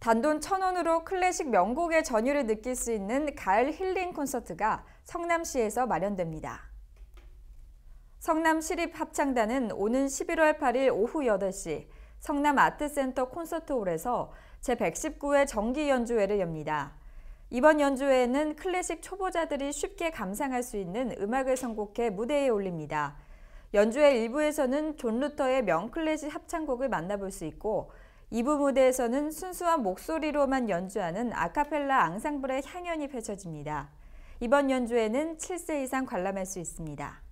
단돈 천원으로 클래식 명곡의 전율을 느낄 수 있는 가을 힐링 콘서트가 성남시에서 마련됩니다. 성남시립합창단은 오는 11월 8일 오후 8시 성남 아트센터 콘서트홀에서 제119회 정기 연주회를 엽니다. 이번 연주회에는 클래식 초보자들이 쉽게 감상할 수 있는 음악을 선곡해 무대에 올립니다. 연주회 1부에서는 존 루터의 명클래식 합창곡을 만나볼 수 있고 2부 무대에서는 순수한 목소리로만 연주하는 아카펠라 앙상블의 향연이 펼쳐집니다. 이번 연주회는 7세 이상 관람할 수 있습니다.